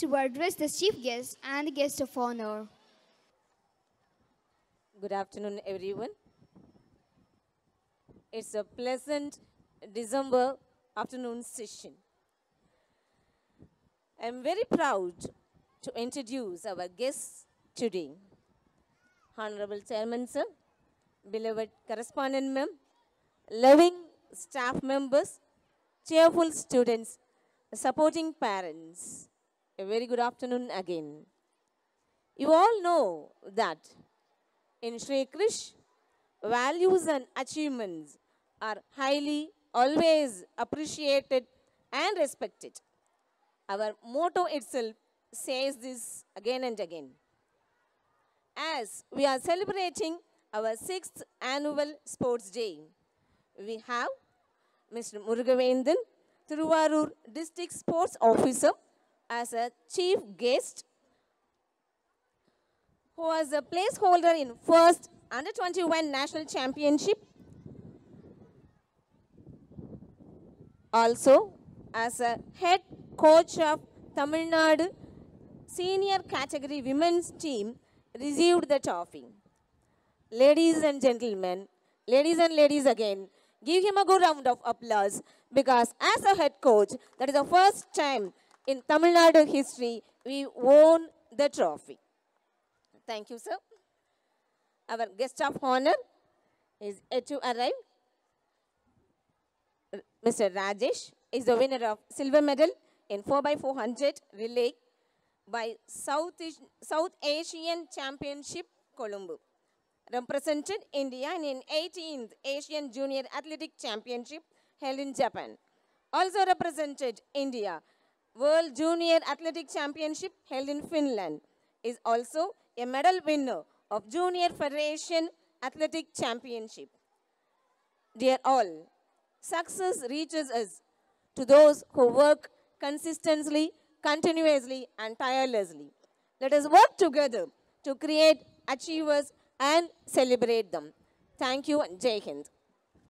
to address the chief guest and the guest of honor. Good afternoon, everyone. It's a pleasant December afternoon session. I'm very proud to introduce our guests today. Honorable Chairman, sir, beloved correspondent ma'am, loving staff members, cheerful students, supporting parents. A very good afternoon again. You all know that in Sri Krish, values and achievements are highly, always appreciated and respected. Our motto itself says this again and again. As we are celebrating our sixth annual sports day, we have Mr. Murugavendan, Thiruvarur District Sports Officer, as a chief guest who was a placeholder in first under 21 national championship. Also, as a head coach of Tamil Nadu senior category women's team, received the trophy. Ladies and gentlemen, ladies and ladies again, give him a good round of applause because as a head coach, that is the first time in Tamil Nadu history we won the trophy. Thank you, sir. Our guest of honor is yet to arrive. Mr. Rajesh is the winner of silver medal in 4x400 relay by South, South Asian Championship, Colombo. Represented India in 18th Asian Junior Athletic Championship held in Japan. Also represented India World Junior Athletic Championship held in Finland. Is also a medal winner of Junior Federation Athletic Championship. Dear all, success reaches us to those who work consistently, continuously, and tirelessly. Let us work together to create achievers and celebrate them. Thank you and Jai Hind.